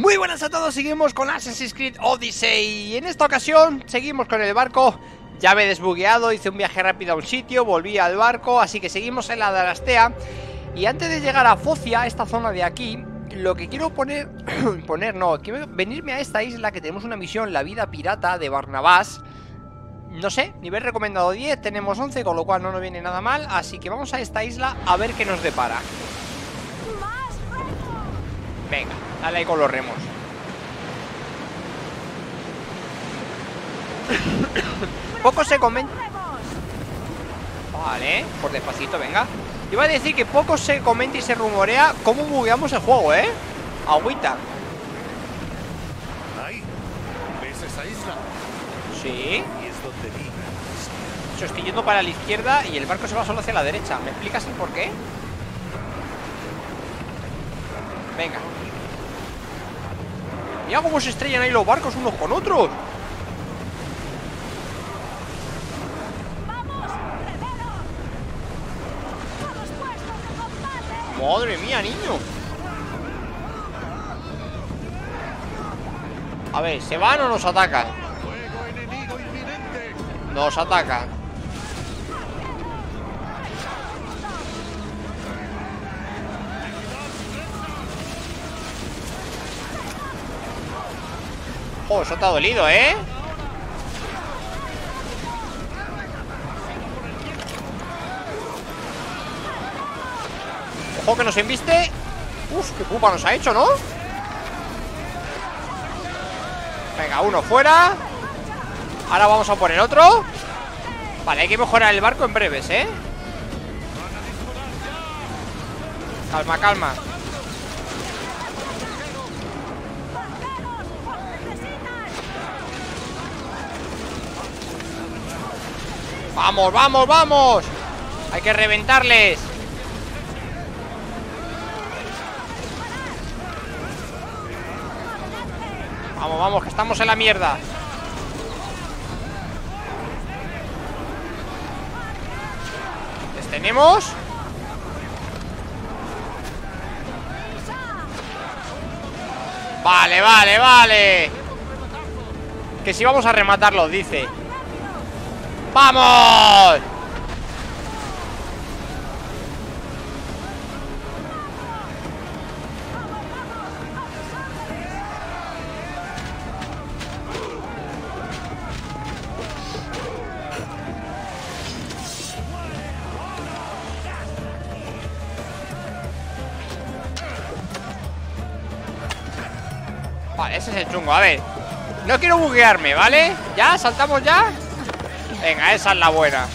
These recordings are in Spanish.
Muy buenas a todos, seguimos con Assassin's Creed Odyssey. Y en esta ocasión seguimos con el barco. Ya me he desbugueado, hice un viaje rápido a un sitio, volví al barco Así que seguimos en la Darastea Y antes de llegar a Focia, esta zona de aquí Lo que quiero poner, poner no, quiero venirme a esta isla que tenemos una misión La vida pirata de Barnabás. No sé, nivel recomendado 10, tenemos 11, con lo cual no nos viene nada mal Así que vamos a esta isla a ver qué nos depara Venga, dale ahí con los remos Poco se comenta Vale, por despacito, venga Iba a decir que poco se comenta y se rumorea Cómo bugueamos el juego, ¿eh? Agüita Ahí. ¿Ves esa isla? Sí Y es donde vive. Yo estoy yendo para la izquierda y el barco se va solo hacia la derecha ¿Me explicas el por qué? Venga Mira cómo se estrellan ahí los barcos unos con otros. Madre mía, niño. A ver, ¿se van o nos atacan? Nos atacan Oh, eso te ha dolido, ¿eh? Ojo que nos embiste Uf, qué pupa nos ha hecho, ¿no? Venga, uno fuera Ahora vamos a poner otro Vale, hay que mejorar el barco en breves, ¿eh? Calma, calma ¡Vamos, vamos, vamos! Hay que reventarles. Vamos, vamos, que estamos en la mierda. Les tenemos Vale, vale, vale. Que si vamos a rematarlo, dice ¡Vamos! Ese es el chungo, a ver No quiero buguearme, ¿vale? ¿Ya? ¿Saltamos ya? Venga, esa es la buena.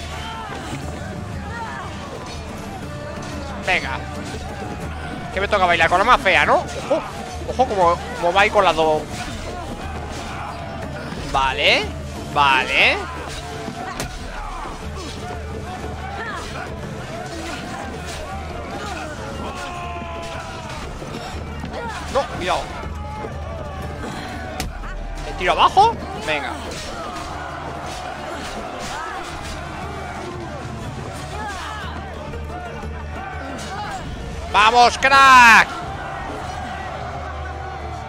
Venga. Que me toca bailar con la más fea, ¿no? Ojo, ojo como, como va ahí con las dos. Vale Vale. No, cuidado. ¿El tiro abajo? Venga ¡Vamos, crack!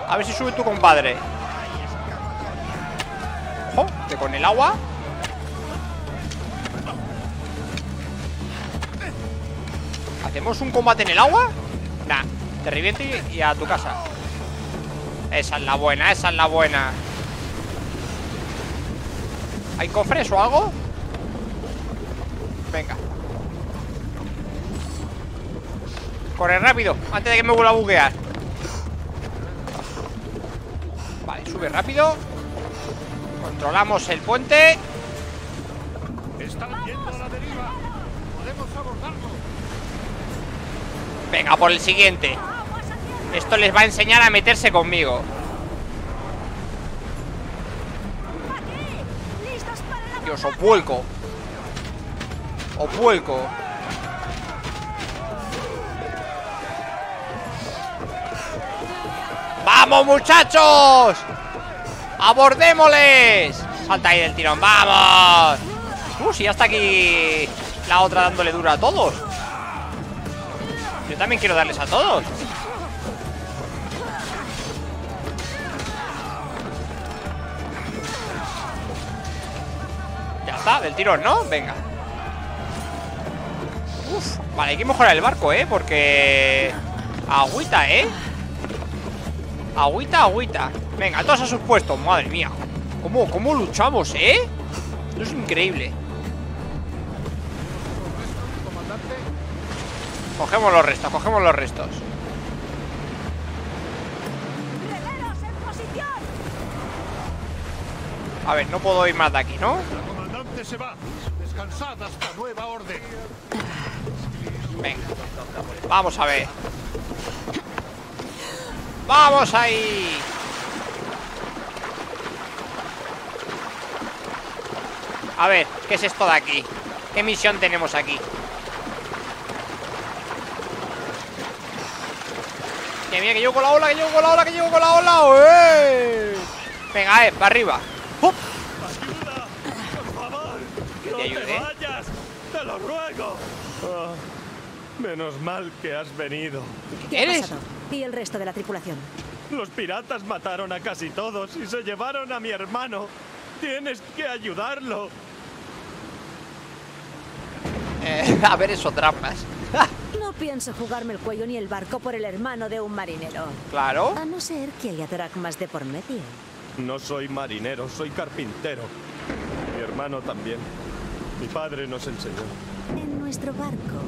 A ver si sube tu compadre Ojo, que con el agua ¿Hacemos un combate en el agua? Nah, te reviento y, y a tu casa Esa es la buena, esa es la buena ¿Hay cofres o algo? Venga Corre rápido, antes de que me vuelva a buguear. Vale, sube rápido. Controlamos el puente. Están yendo a la deriva. Podemos abordarlo. Venga, por el siguiente. Esto les va a enseñar a meterse conmigo. Dios, os vuelco. Os vuelco ¡Vamos, muchachos! ¡Abordémosles! Salta ahí del tirón, ¡vamos! Uh, si ya está aquí la otra dándole dura a todos Yo también quiero darles a todos Ya está, del tirón, ¿no? Venga Uf, vale, hay que mejorar el barco, ¿eh? Porque... Agüita, ¿eh? Agüita, agüita Venga, todos a sus puestos, madre mía ¿Cómo, cómo luchamos, eh? Esto es increíble comandante. Cogemos los restos, cogemos los restos. A ver, no puedo ir más de aquí, ¿no? La comandante se va. Descansad hasta nueva orden. Venga Vamos a ver ¡Vamos ahí! A ver, ¿qué es esto de aquí? ¿Qué misión tenemos aquí? Que mira, que llego con la ola, que llego con la ola, que llego con la ola ¡Eh! Venga, eh, para arriba ¡Hup! ¡Ayuda! ¡Por favor! Que ¡No te te ayude. vayas! ¡Te lo ruego! Ah, menos mal que has venido. ¿Qué ¿Eres? ha pasado? ¿Y el resto de la tripulación? Los piratas mataron a casi todos y se llevaron a mi hermano. Tienes que ayudarlo. Eh, a ver, eso, trampas No pienso jugarme el cuello ni el barco por el hermano de un marinero. Claro A no ser que haya dracmas de por medio. No soy marinero, soy carpintero. Mi hermano también. Mi padre nos enseñó. En nuestro barco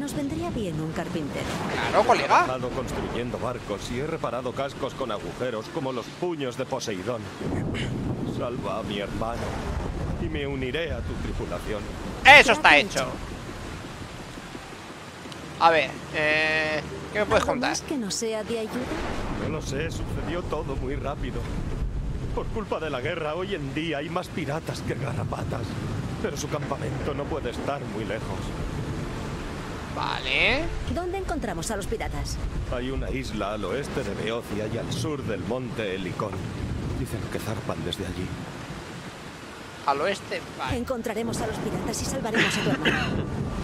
nos vendría bien un carpintero. Claro, He colega trabajado construyendo barcos y he reparado cascos con agujeros como los puños de Poseidón. Salva a mi hermano y me uniré a tu tripulación. Eso está he hecho A ver, eh, ¿qué me puedes ¿Algo contar? que no sea de ayuda? No lo sé, sucedió todo muy rápido. Por culpa de la guerra, hoy en día hay más piratas que garrapatas. Pero su campamento no puede estar muy lejos. Vale ¿Dónde encontramos a los piratas? Hay una isla al oeste de Beocia y al sur del monte Helicón. Dicen que zarpan desde allí. Al oeste, vale Encontraremos a los piratas y salvaremos a tu hermano.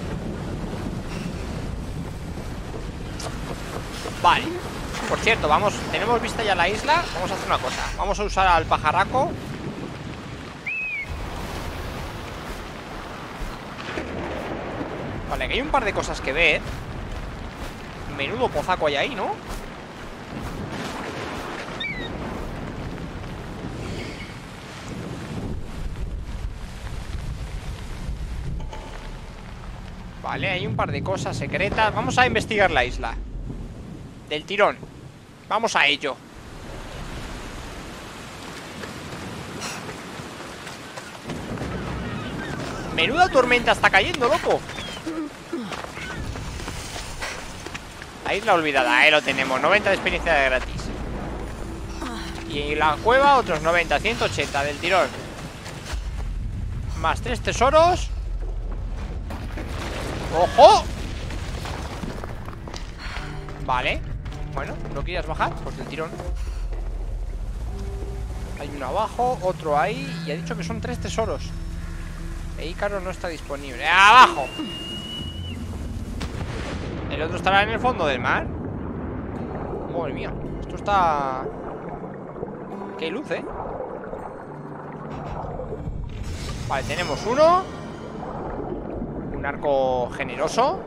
Vale Por cierto, vamos, tenemos vista ya la isla Vamos a hacer una cosa Vamos a usar al pajarraco Vale, que hay un par de cosas que ver. Menudo pozaco hay ahí, ¿no? Vale, hay un par de cosas secretas. Vamos a investigar la isla. Del tirón. Vamos a ello. Menuda tormenta está cayendo, loco La isla olvidada, ahí lo tenemos 90 de experiencia de gratis Y en la cueva otros 90 180 del tirón Más tres tesoros ¡Ojo! Vale Bueno, ¿no querías bajar? Pues del tirón Hay uno abajo, otro ahí Y ha dicho que son tres tesoros E Ícaro no está disponible ¡Abajo! ¿El otro estará en el fondo del mar? Madre mía Esto está... Qué luz, ¿eh? Vale, tenemos uno Un arco generoso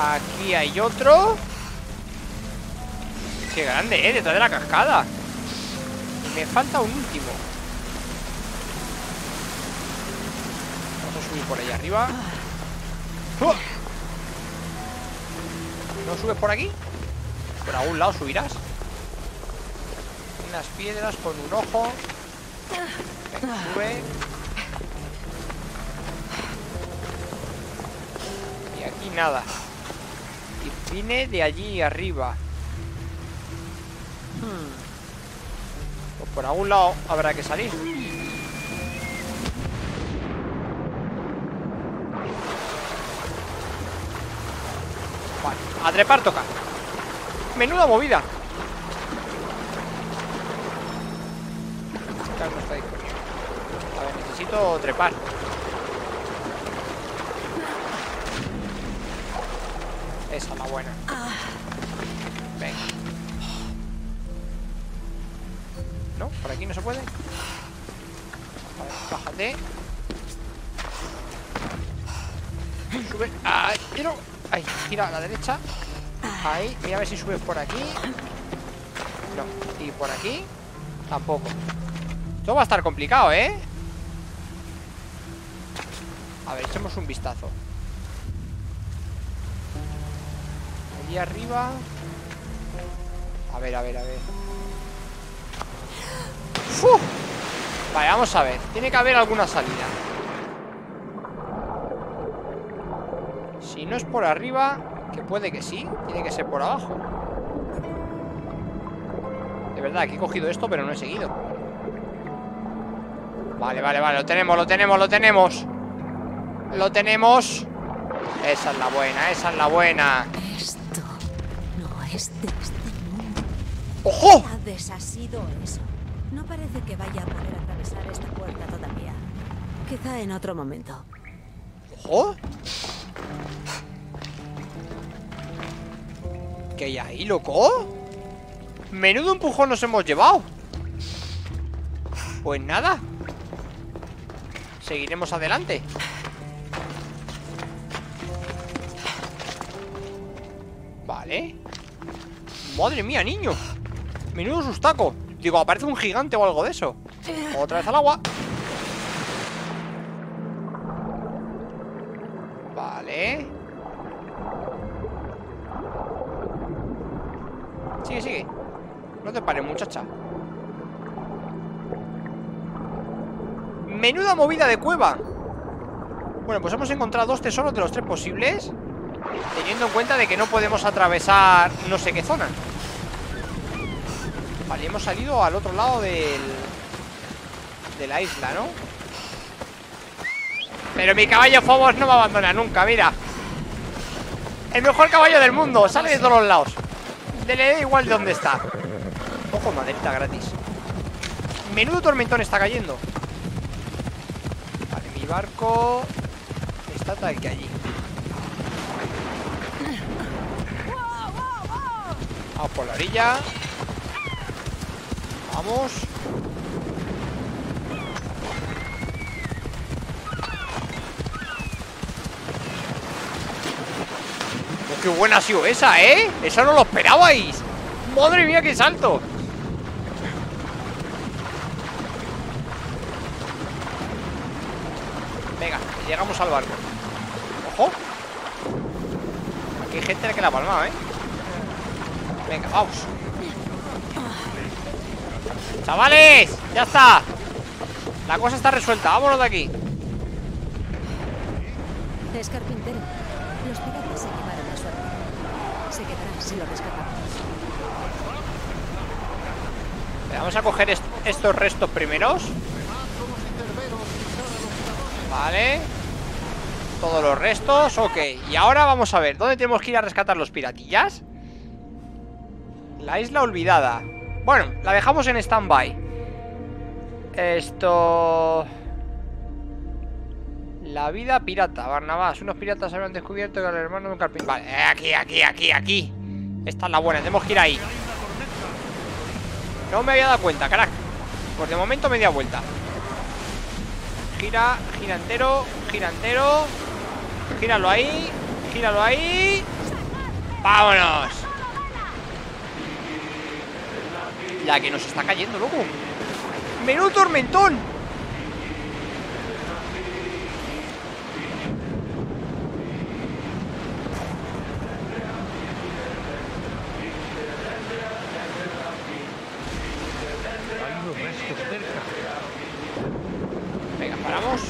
Aquí hay otro Qué grande, ¿eh? Detrás de la cascada me falta un último Vamos a subir por ahí arriba. ¿No subes por aquí? Por algún lado subirás. Unas piedras con un ojo. Sube. Y aquí nada. Y vine de allí arriba. Pues por algún lado habrá que salir a trepar toca. Menuda movida. A ver, necesito trepar. Esa la buena. Venga. ¿no? Por aquí no se puede Vale, bájate. Sube. Ahí, quiero Ahí, gira a la derecha. Ahí, voy a ver si subes por aquí. No, y por aquí Tampoco. Esto va a estar complicado, ¿eh? A ver, echemos un vistazo. Allí arriba. A ver, a ver, a ver. ¡Fu! Vale, vamos a ver. Tiene que haber alguna salida Si no es por arriba Que puede que sí Tiene que ser por abajo De verdad, que he cogido esto Pero no he seguido Vale, vale, vale Lo tenemos, lo tenemos, lo tenemos Lo tenemos Esa es la buena, esa es la buena Esto no es de este mundo. ¡Ojo! Ha desasido eso. No parece que vaya a poder atravesar esta puerta todavía. Quizá en otro momento. ¡Ojo! ¿Qué hay ahí, loco? Menudo empujón nos hemos llevado. Pues nada. Seguiremos adelante. Vale. Madre mía, niño. Menudo sustaco. Digo, aparece un gigante o algo de eso. Otra vez al agua Te pares, muchacha. Menuda movida de cueva. Bueno, pues hemos encontrado dos tesoros de los tres posibles Teniendo en cuenta de que no podemos atravesar no sé qué zona. Vale, hemos salido al otro lado del... De la isla, ¿no? Pero mi caballo Fobos no me abandona nunca, mira. El mejor caballo del mundo Sale de todos los lados. Le da igual de dónde está Ojo, maderita gratis Menudo tormentón está cayendo Vale, mi barco Está tal que allí Vamos por la orilla Vamos Oh, ¡Qué buena ha sido esa, eh! ¡Esa no lo esperabais! ¡Madre mía, qué salto! Venga, llegamos al barco ¡Ojo! Aquí hay gente que la ha palmado, ¿eh? Venga, vamos ¡Chavales! ¡Ya está! La cosa está resuelta, vámonos de aquí Es carpintero. Los piratas se llevaron a su hermano. Se quedará si lo rescatamos. Vamos a coger est- estos restos primeros Vale. Todos los restos, ok. Y ahora vamos a ver, ¿dónde tenemos que ir a rescatar los piratillas? La isla olvidada. Bueno, la dejamos en stand-by. Esto... La vida pirata, Barnabás. Unos piratas habían descubierto que el hermano de un carpintero Vale, eh, aquí, aquí, aquí, aquí. Esta es la buena, tenemos que ir ahí. No me había dado cuenta, crack Pues de momento media vuelta Gira, gira entero Gira entero Gíralo ahí, gíralo ahí ¡Vámonos! La que nos está cayendo, loco ¡Menudo tormentón! Hay unos restos cerca. Venga, paramos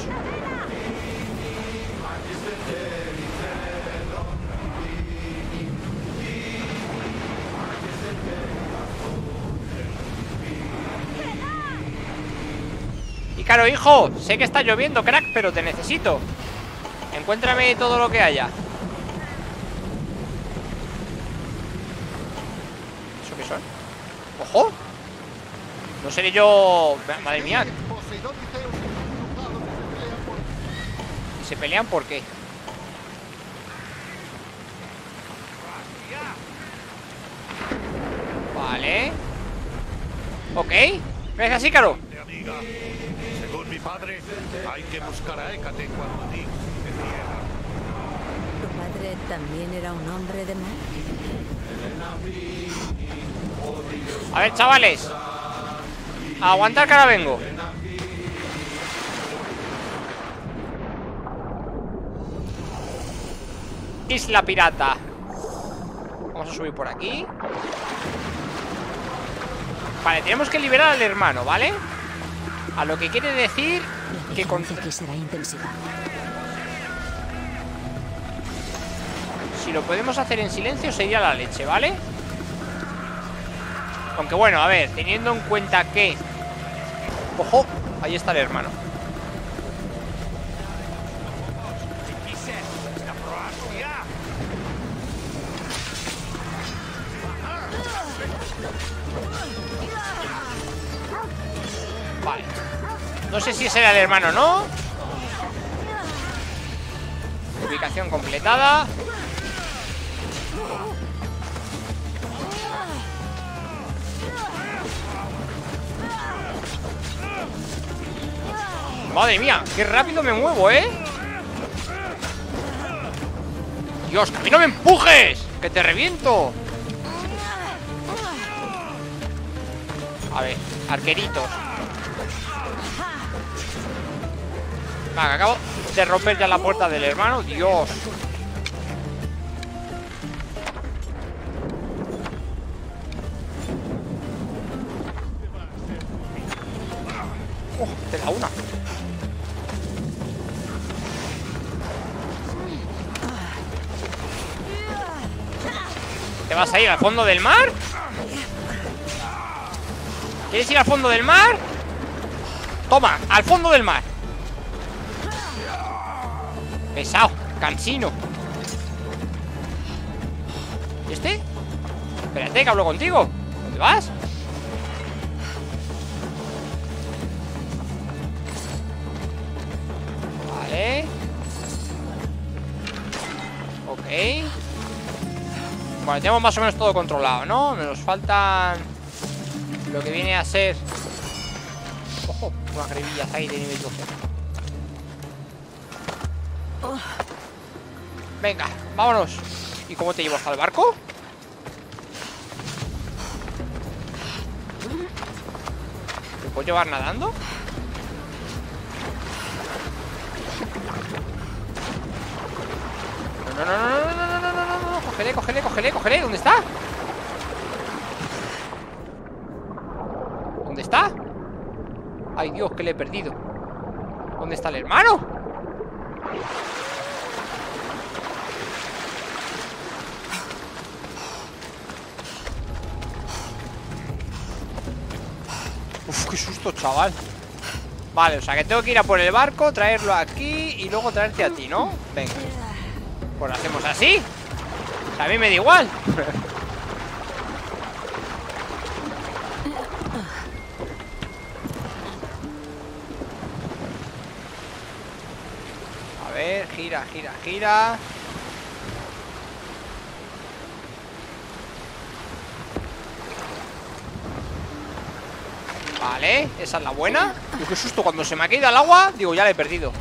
Y claro, hijo, sé que está lloviendo, crack, pero te necesito Encuéntrame todo lo que haya ¿Eso qué son? ¡Ojo! No seré yo... Madre mía, y Zeus cruzados ¿Y se pelean por qué? Vale Ok Venga, Sícaro. De amiga. Padre, hay que buscar a Hécate cuando Nix se cierra. ¿Tu padre también era un hombre de mar? A ver, chavales. Aguantar que ahora vengo. Isla Pirata. Vamos a subir por aquí. Vale, tenemos que liberar al hermano, ¿vale? A lo que quiere decir La que aquí será intensiva. Si lo podemos hacer en silencio sería la leche, ¿vale? Aunque bueno, a ver, teniendo en cuenta que... ¡Ojo! Ahí está el hermano Si será el hermano no Ubicación completada. Madre mía, qué rápido me muevo, ¿eh? Dios, que a mí no me empujes Que te reviento. A ver, arqueritos Que acabo de romper ya la puerta del hermano Dios Oh, te da una ¿Te vas a ir al fondo del mar? ¿Quieres ir al fondo del mar? Toma, al fondo del mar cansino ¿Y este? Espérate que hablo contigo ¿Dónde vas? Vale Ok Bueno, tenemos más o menos todo controlado, ¿no? Nos faltan Lo que viene a ser Ojo, unas grevillas ahí de nivel 12 Venga, vámonos ¿Y cómo te llevas al barco? ¿Te puedo llevar nadando? No, no, no, no, no, no, no, no, no, no, Cógele, cógele, cógele, cógele ¿Dónde está? ¿Dónde está? Ay, Dios, que le he perdido ¿Dónde está el hermano? Qué susto, chaval. Vale, o sea que tengo que ir a por el barco Traerlo aquí y luego traerte a ti, ¿no? Venga. Pues lo hacemos así. O sea, a mí me da igual. A ver, gira, gira, gira Vale, esa es la buena. Digo, qué susto, cuando se me ha caído al agua Digo, ya le he perdido.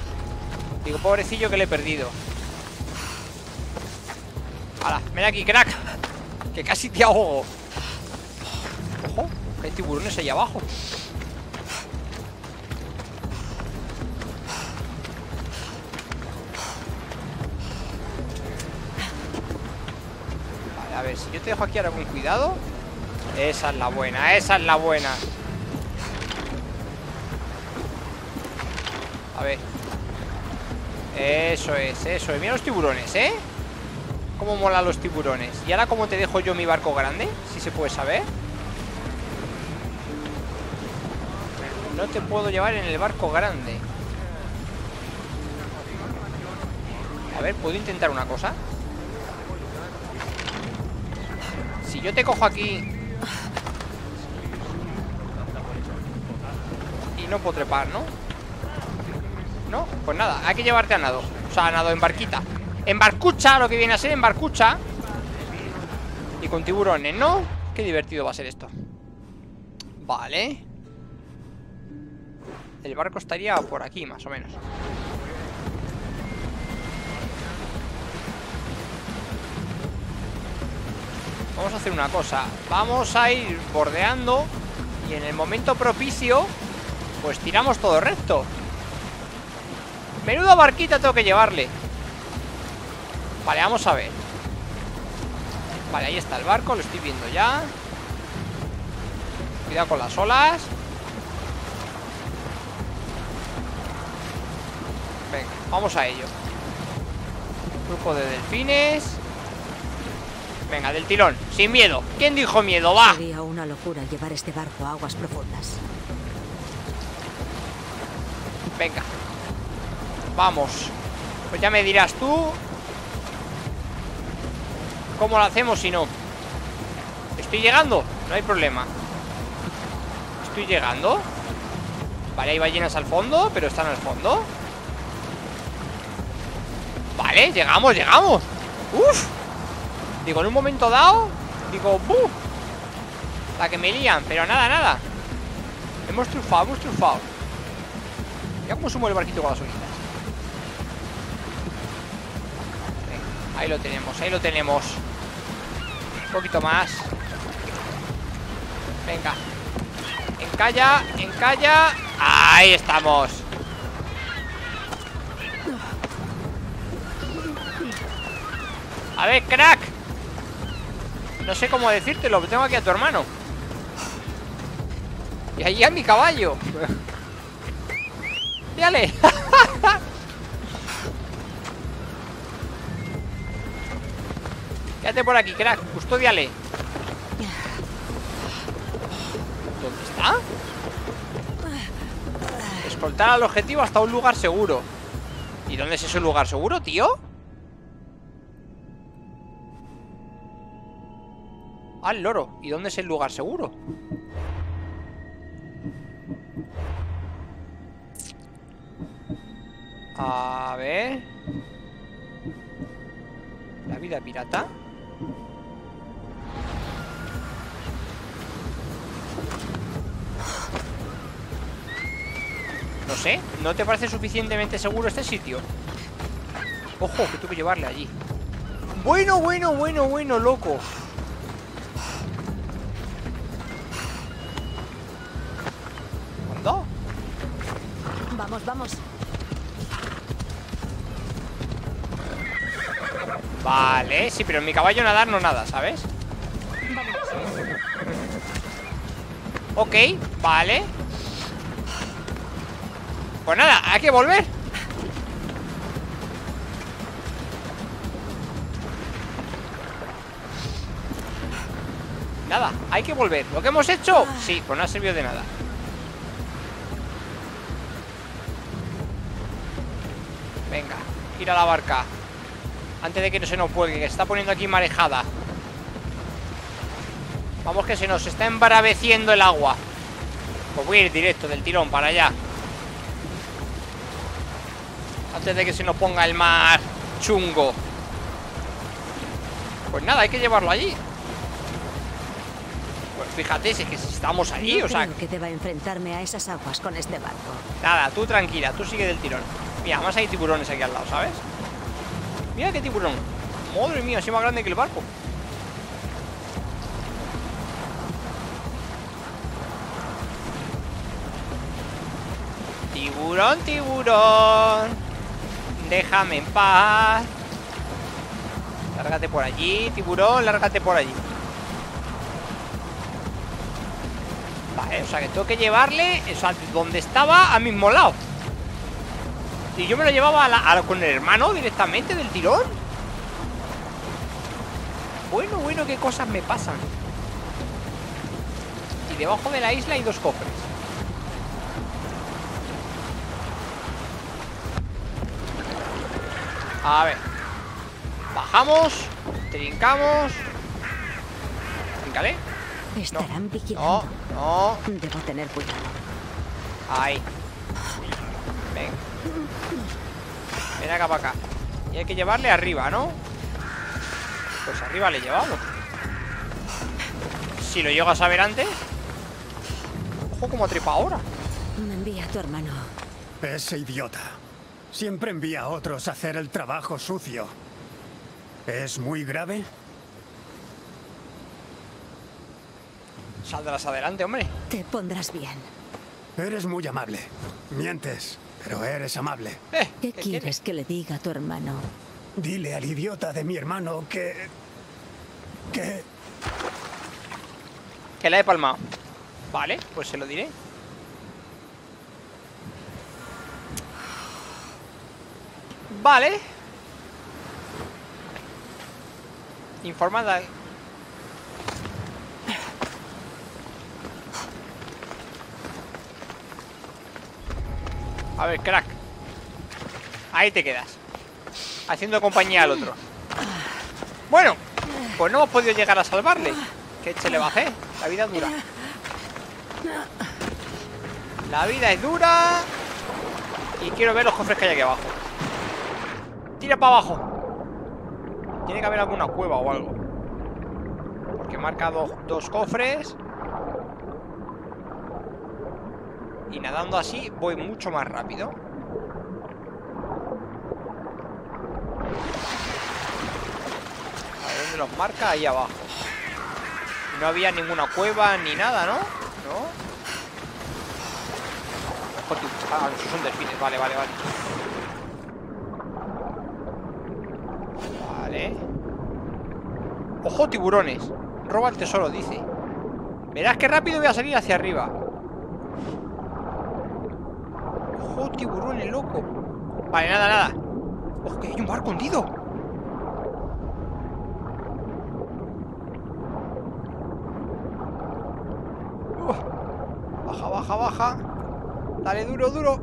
Digo, pobrecillo que le he perdido. Hala, ven aquí, crack. Que casi te ahogo. Ojo, hay tiburones ahí abajo. Vale, a ver, si yo te dejo aquí ahora con cuidado. Esa es la buena, esa es la buena A ver Eso es, eso es Mira los tiburones, ¿eh? Cómo molan los tiburones Y ahora cómo te dejo yo mi barco grande Si se puede saber No te puedo llevar en el barco grande A ver, ¿puedo intentar una cosa? Si yo te cojo aquí Y no puedo trepar, ¿no? ¿No? Pues nada, hay que llevarte a nado O sea, a nado en barquita En barcucha, lo que viene a ser en barcucha Y con tiburones, ¿no? Qué divertido va a ser esto Vale el barco estaría por aquí, más o menos. Vamos a hacer una cosa. Vamos a ir bordeando y en el momento propicio, pues tiramos todo recto. Menudo barquita tengo que llevarle. Vale, vamos a ver. Vale, ahí está el barco, lo estoy viendo ya. Cuidado con las olas. Venga, vamos a ello. Grupo de delfines. Venga, del tirón, sin miedo. ¿Quién dijo miedo? Va. Sería una locura llevar este barco a aguas profundas. Venga. Vamos. Pues ya me dirás tú. ¿Cómo lo hacemos si no? ¿Estoy llegando? No hay problema. ¿Estoy llegando? Vale, hay ballenas al fondo, pero están al fondo. Vale, llegamos, llegamos. Uf. Digo, en un momento dado, digo, ¡buh! La que me lían, pero nada, nada. Hemos triunfado, hemos triunfado. Mira cómo sumo el barquito con las orillas. Venga, ahí lo tenemos, ahí lo tenemos. Un poquito más. Venga. Encalla, encalla. Ahí estamos. A ver, crack. No sé cómo decírtelo, pero tengo aquí a tu hermano. Y ahí a mi caballo. ¡Dale! Quédate por aquí, crack. Custódiale. ¿Dónde está? Escoltar al objetivo hasta un lugar seguro. ¿Y dónde es ese lugar seguro, tío? Al loro. ¿Y dónde es el lugar seguro? A ver. La vida pirata. No sé, ¿no te parece suficientemente seguro este sitio? Ojo, que tengo que llevarle allí. Bueno, bueno, bueno, bueno, loco. ¿Cuándo? Vamos, vamos. Vale, sí, pero en mi caballo nadar no nada, ¿sabes? Ok, vale. Pues nada, hay que volver. Nada, hay que volver. ¿Lo que hemos hecho? Sí, pues no ha servido de nada. Venga, gira la barca Antes de que no se nos puegue Que se está poniendo aquí marejada. Vamos que se nos está embaraveciendo el agua. Pues voy a ir directo del tirón para allá. Antes de que se nos ponga el mar chungo. Pues nada, hay que llevarlo allí. Pues fíjate, si es que estamos allí, no o sea que deba enfrentarme a esas aguas con este barco. Nada, tú tranquila, tú sigue del tirón. Mira, además hay tiburones aquí al lado, ¿sabes? Mira qué tiburón. Madre mía, es más grande que el barco. Tiburón, tiburón. Déjame en paz. Lárgate por allí, tiburón, lárgate por allí. Vale, o sea que tengo que llevarle O sea, donde estaba, al mismo lado Y yo me lo llevaba a la- a la- con el hermano directamente del tirón. Bueno, bueno, qué cosas me pasan. Y debajo de la isla hay dos cofres. A ver. Bajamos Trincamos. Trincale Estarán No, vigilando. no. Debo tener cuidado. Ahí Ven Ven acá para acá Y hay que llevarle arriba, ¿no? Pues arriba le llevamos Si lo llego a saber antes Ojo como trepa ahora Envía a tu hermano. Ese idiota. Siempre envía a otros a hacer el trabajo sucio. ¿Es muy grave? Saldrás adelante, hombre. Te pondrás bien. Eres muy amable. Mientes, pero eres amable. Eh, ¿Qué, ¿qué quieres que le diga a tu hermano? Dile al idiota de mi hermano que... que... Que la he palmado. Vale, pues se lo diré. Vale. Informada. A ver, crack. Ahí te quedas. Haciendo compañía al otro. Bueno, pues no hemos podido llegar a salvarle. ¿Qué se le va a hacer? La vida es dura. La vida es dura. Y quiero ver los cofres que hay aquí abajo. Tira para abajo. Tiene que haber alguna cueva o algo. Porque marca dos, dos cofres. Y nadando así voy mucho más rápido. A ver dónde los marca, ahí abajo. No había ninguna cueva ni nada, ¿no? ¿No? Ah, son delfines, vale, vale, vale. Vale. Ojo, tiburones. Roba el tesoro, dice. Verás qué rápido voy a salir hacia arriba. Ojo, tiburones, loco. Vale, nada, nada. Ojo, que hay un barco hundido. Baja, baja, baja. Dale duro, duro.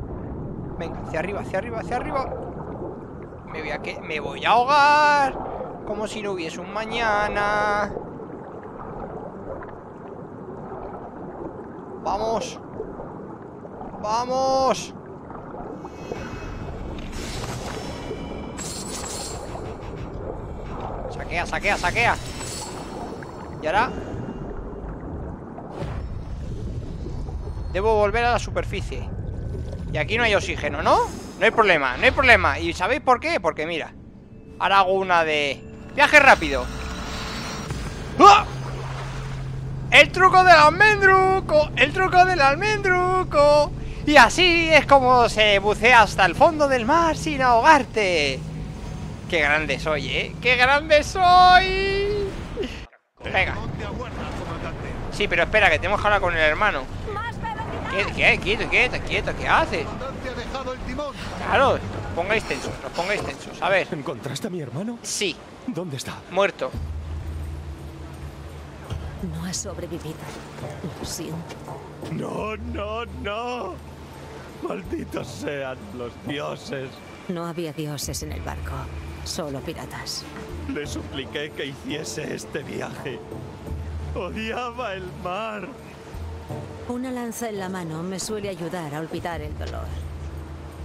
Venga, hacia arriba, hacia arriba, hacia arriba. Me voy a que me voy a ahogar. Como si no hubiese un mañana. Vamos. Vamos. Saquea, saquea, saquea. Y ahora Debo volver a la superficie Y aquí no hay oxígeno, ¿no? No hay problema, no hay problema ¿Y sabéis por qué? Porque mira Ahora hago una de... Viaje rápido. El truco del almendruco El truco del almendruco Y así es como se bucea hasta el fondo del mar sin ahogarte Qué grande soy, ¿eh? ¡Qué grande soy! Venga. Sí, pero espera, que tenemos que hablar con el hermano ¿Qué? ¿Qué? Quieto, quieto, quieto, ¿qué haces? Ha. Claro, pongáis tensos, los pongáis tensos A ver, ¿Encontraste a mi hermano? sí, ¿Dónde está? muerto No has sobrevivido. Lo siento. No, no, no. Malditos sean los dioses. No había dioses en el barco. Solo piratas. Le supliqué que hiciese este viaje. Odiaba el mar. Una lanza en la mano me suele ayudar a olvidar el dolor.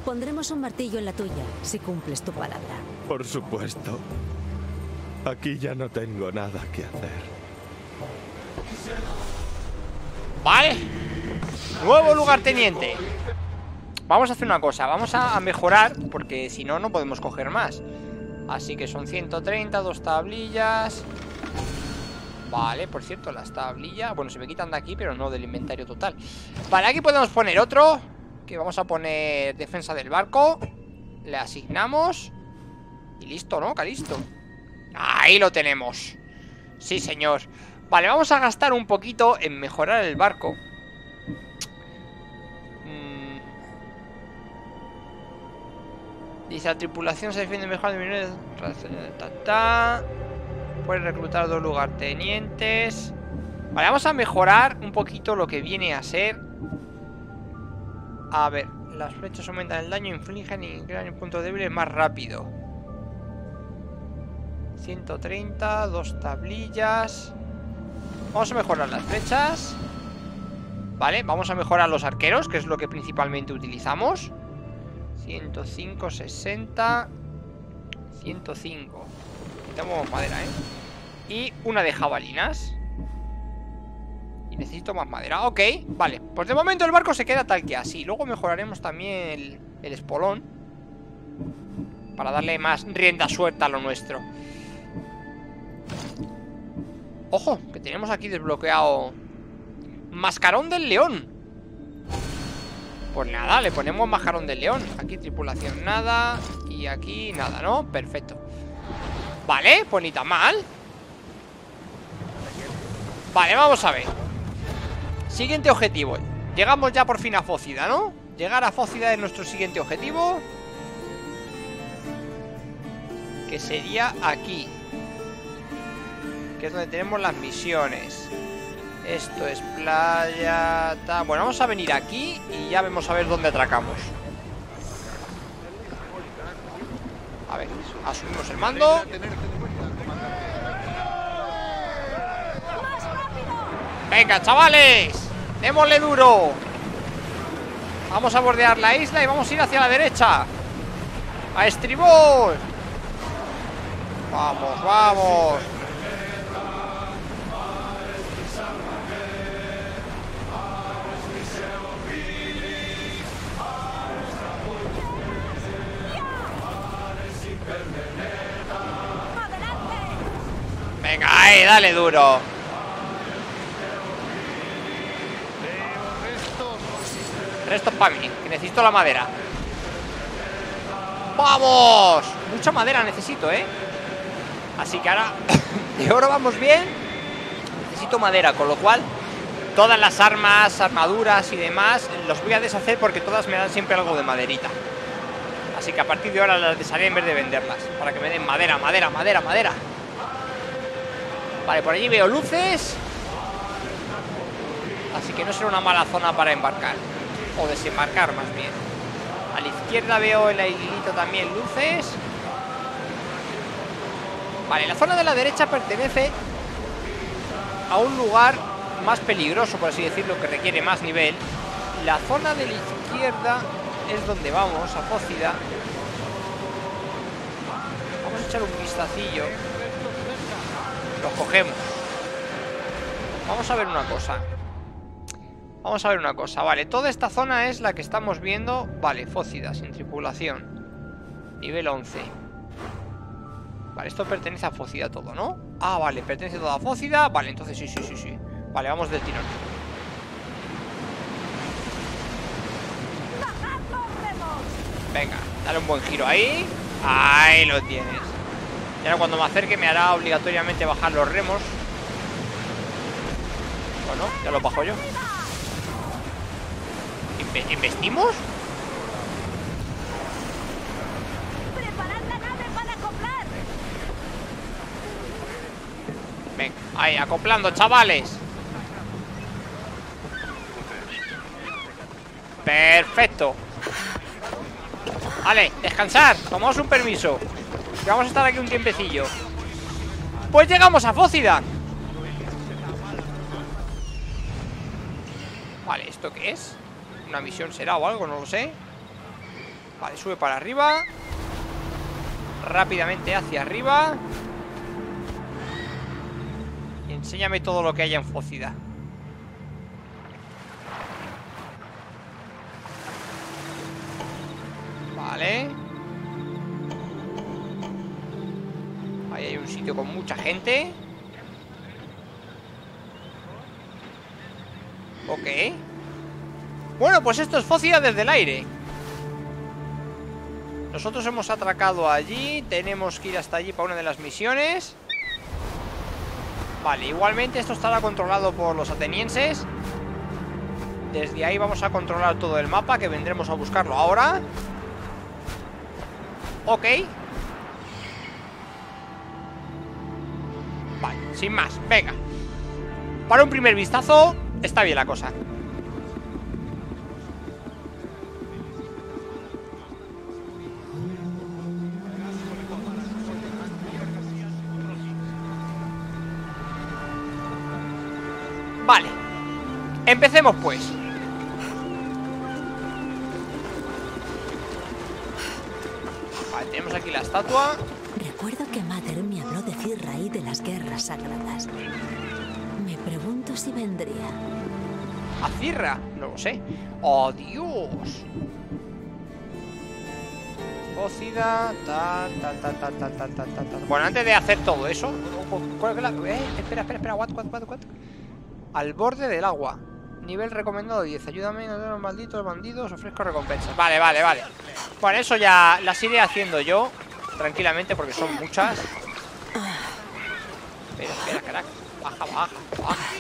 Pondremos un martillo en la tuya si cumples tu palabra. Por supuesto. Aquí ya no tengo nada que hacer. Vale Nuevo lugarteniente Vamos a hacer una cosa, vamos a mejorar Porque si no, no podemos coger más. Así que son 130, dos tablillas. Vale, por cierto, las tablillas Bueno, se me quitan de aquí, pero no del inventario total. Vale, aquí podemos poner otro Que vamos a poner defensa del barco. Le asignamos. Y listo, ¿no? Calisto. Ahí lo tenemos. Sí, señor. Vale, vamos a gastar un poquito en mejorar el barco Dice, la tripulación se defiende mejor de menores ta, ta. Puedes reclutar dos lugartenientes. Vale, vamos a mejorar un poquito lo que viene a ser. A ver Las flechas aumentan el daño, infligen y crean un punto débil más rápido. 130, dos tablillas. Vamos a mejorar las flechas. Vale, vamos a mejorar los arqueros Que es lo que principalmente utilizamos 105, 60 105 Tenemos madera, ¿eh? Y una de jabalinas. Y necesito más madera, ok, vale. Pues de momento el barco se queda tal que así. Luego mejoraremos también el, el espolón Para darle más rienda suelta a lo nuestro. Ojo, que tenemos aquí desbloqueado Mascarón del león Pues nada, le ponemos mascarón del león. Aquí tripulación nada. Y aquí nada, ¿no? Perfecto. Vale, pues ni tan mal. Vale, vamos a ver. Siguiente objetivo. Llegamos ya por fin a Fócida, ¿no? Llegar a Fócida es nuestro siguiente objetivo. Que sería aquí. Que es donde tenemos las misiones Esto es playa Bueno, vamos a venir aquí Y ya vemos a ver dónde atracamos. A ver, asumimos el mando. Venga, chavales Démosle duro. Vamos a bordear la isla y vamos a ir hacia la derecha. A estribor. Vamos, vamos Dale duro. Resto para mí, que necesito la madera. ¡Vamos! Mucha madera necesito, ¿eh? Así que ahora de oro vamos bien. Necesito madera, con lo cual Todas las armas, armaduras y demás Los voy a deshacer porque todas me dan siempre algo de maderita. Así que a partir de ahora las desharé en vez de venderlas Para que me den madera, madera, madera, madera Vale, por allí veo luces. Así que no será una mala zona para embarcar. O desembarcar más bien. A la izquierda veo el aguilito también luces. Vale, la zona de la derecha pertenece A un lugar más peligroso, por así decirlo Que requiere más nivel. La zona de la izquierda es donde vamos, a Fócida Vamos a echar un vistacillo Los cogemos. Vamos a ver una cosa. Vamos a ver una cosa, vale, toda esta zona es la que estamos viendo. Vale, Fócida, sin tripulación. Nivel 11 Vale, esto pertenece a Fócida todo, ¿no? Ah, vale, pertenece todo a Fócida Vale, entonces sí, sí, sí, sí. Vale, vamos del tirón. Venga, dale un buen giro ahí. Ahí lo tienes Y ahora cuando me acerque me hará obligatoriamente bajar los remos. Bueno, ya lo bajo yo. ¿Inve- ¿Investimos? Venga, ahí, acoplando, chavales. Perfecto. Vale, descansar. Tomamos un permiso Vamos a estar aquí un tiempecillo. Pues llegamos a Fócida Vale, ¿esto qué es? Una misión será o algo, no lo sé. Vale, sube para arriba. Rápidamente hacia arriba. Y enséñame todo lo que haya en Fócida con mucha gente. Ok. Bueno, pues esto es Fócida desde el aire. Nosotros hemos atracado allí Tenemos que ir hasta allí para una de las misiones. Vale, igualmente esto estará controlado por los atenienses. Desde ahí vamos a controlar todo el mapa Que vendremos a buscarlo ahora. Ok sin más, venga. Para un primer vistazo Está bien la cosa. Vale. Empecemos pues. Vale, tenemos aquí la estatua. Recuerdo que Mater Cirra y de las guerras sagradas. Me pregunto si vendría. ¿A Cirra? No lo sé. ¡Oh, Dios! Cocida, tal, tal, tal, tal, tal, tal, tal, tal, tal. Bueno, antes de hacer todo eso... ¿cuál eh, espera, espera, espera, what, what, what, what? Al borde del agua. Nivel recomendado 10. Ayúdame a los malditos bandidos. Ofrezco recompensas. Vale, vale, vale. Bueno, eso ya las iré haciendo yo. Tranquilamente, porque son muchas. Espera, espera, carajo. Baja, baja, baja.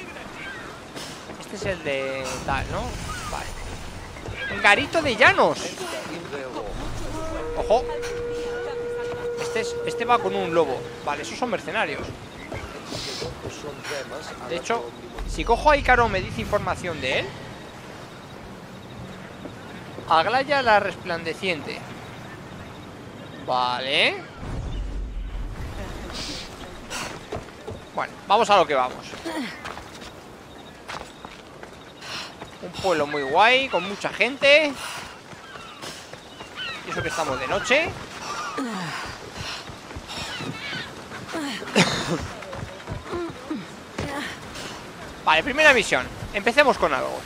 Este es el de tal, ¿no? Vale. Garito de llanos. Ojo. Este, es, este va con un lobo. Vale, esos son mercenarios. De hecho, si cojo a Icaro me dice información de él. Aglaya la resplandeciente. Vale. Bueno, vamos a lo que vamos. Un pueblo muy guay, con mucha gente. Y eso que estamos de noche. Vale, primera misión. Empecemos con algo.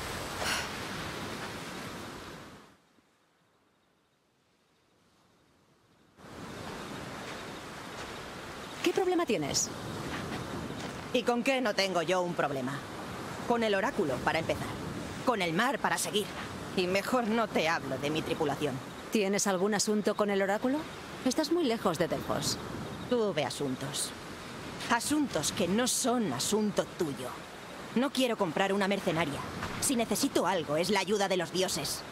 ¿Qué problema tienes? ¿Y con qué no tengo yo un problema? Con el oráculo, para empezar. Con el mar, para seguir. Y mejor no te hablo de mi tripulación. ¿Tienes algún asunto con el oráculo? Estás muy lejos de Delfos. Tuve asuntos. Asuntos que no son asunto tuyo. No quiero comprar una mercenaria. Si necesito algo, es la ayuda de los dioses.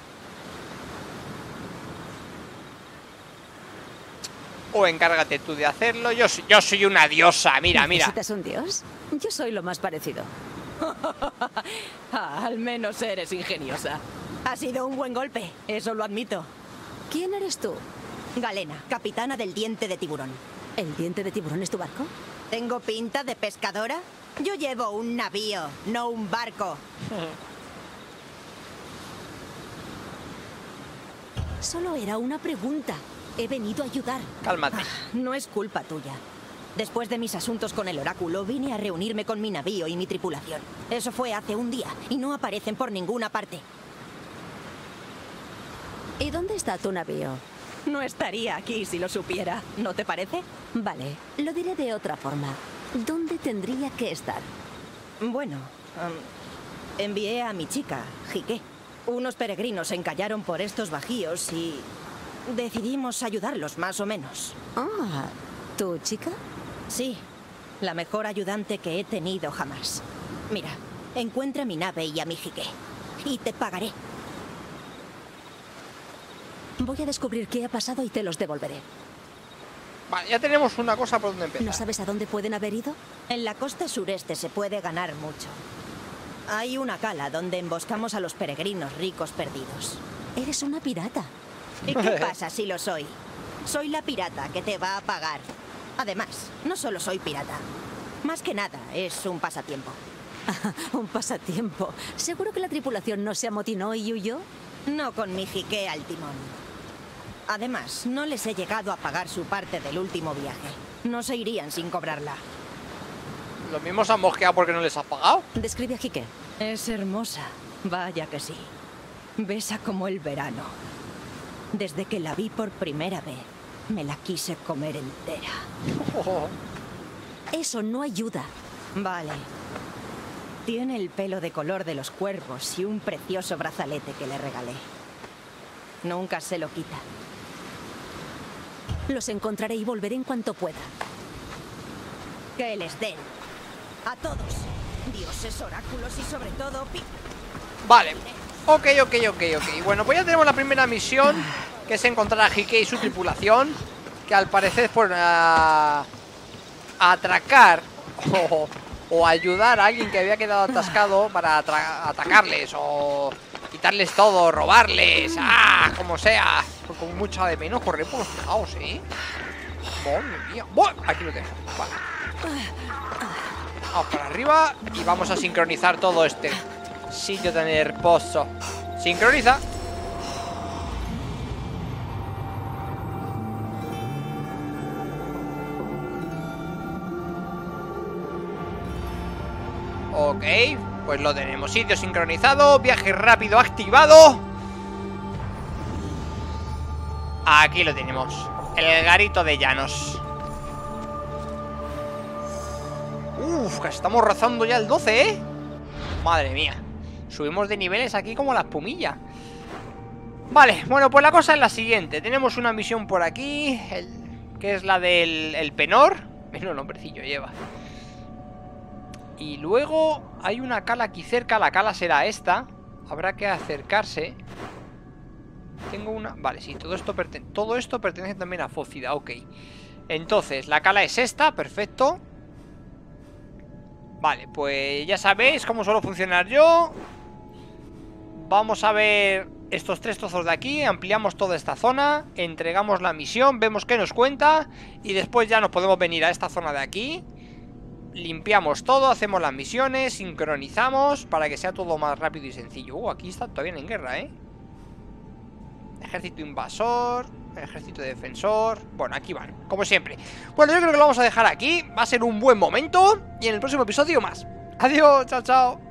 O encárgate tú de hacerlo. Yo, soy- yo soy una diosa. Mira, mira. ¿Necesitas un dios? Yo soy lo más parecido. Ah, al menos eres ingeniosa. Ha sido un buen golpe, eso lo admito. ¿Quién eres tú? Galena, capitana del diente de tiburón. ¿El diente de tiburón es tu barco? ¿Tengo pinta de pescadora? Yo llevo un navío, no un barco. Solo era una pregunta. He venido a ayudar. Cálmate. No es culpa tuya. Después de mis asuntos con el oráculo, vine a reunirme con mi navío y mi tripulación. Eso fue hace un día y no aparecen por ninguna parte. ¿Y dónde está tu navío? No estaría aquí si lo supiera, ¿no te parece? Vale, lo diré de otra forma. ¿Dónde tendría que estar? Bueno, am, envié a mi chica, Jique. Unos peregrinos se encallaron por estos bajíos y decidimos ayudarlos más o menos. Ah, ¿tu chica? Sí, la mejor ayudante que he tenido jamás. Mira, encuentra mi nave y a mi Jique. Y te pagaré. Voy a descubrir qué ha pasado y te los devolveré. Vale, ya tenemos una cosa por donde empezar. ¿No sabes a dónde pueden haber ido? En la costa sureste se puede ganar mucho. Hay una cala donde emboscamos a los peregrinos ricos perdidos. Eres una pirata. ¿Y qué pasa si lo soy? Soy la pirata que te va a pagar. Además, no solo soy pirata. Más que nada, es un pasatiempo. un pasatiempo. ¿Seguro que la tripulación no se amotinó y huyó? No con mi jique al timón. Además, no les he llegado a pagar su parte del último viaje. No se irían sin cobrarla. Los mismos han mosqueado porque no les has pagado. Describe a Jique. Es hermosa, vaya que sí. Besa como el verano. Desde que la vi por primera vez, me la quise comer entera. Oh, Eso no ayuda. Vale. Tiene el pelo de color de los cuervos y un precioso brazalete que le regalé. Nunca se lo quita. Los encontraré y volveré en cuanto pueda. Que les den. A todos. Dioses, oráculos y sobre todo... Vale. Ok, ok, ok, ok. Bueno, pues ya tenemos la primera misión, que es encontrar a Hike y su tripulación, que al parecer fueron a, a atracar o, ayudar a alguien que había quedado atascado para atacarles o quitarles todo, robarles, ah, como sea. Con mucha de menos los tejados, ¿eh? Madre mía. Buah, Aquí lo tengo. Vale. Vamos para arriba y vamos a sincronizar todo este sitio tan hermoso. Sincroniza. Ok, pues lo tenemos. Sitio sincronizado, viaje rápido activado. Aquí lo tenemos. El garito de llanos. Uf, que estamos rozando ya el 12, ¿eh? Madre mía. Subimos de niveles aquí como la espumilla. Vale, bueno, pues la cosa es la siguiente. Tenemos una misión por aquí, que es la del el Penor. Menos nombrecillo lleva. Y luego hay una cala aquí cerca, la cala será esta. Habrá que acercarse. Tengo una... Vale, sí, todo esto, todo esto pertenece también a Fócida, ok. Entonces, la cala es esta, perfecto. Vale, pues ya sabéis cómo suelo funcionar yo. Vamos a ver estos tres trozos de aquí, ampliamos toda esta zona, entregamos la misión, vemos qué nos cuenta y después ya nos podemos venir a esta zona de aquí. Limpiamos todo, hacemos las misiones, sincronizamos para que sea todo más rápido y sencillo. Uh, aquí está todavía en guerra, ¿eh? Ejército invasor, ejército defensor. Bueno, aquí van, como siempre. Bueno, yo creo que lo vamos a dejar aquí. Va a ser un buen momento. Y en el próximo episodio más. Adiós, chao, chao.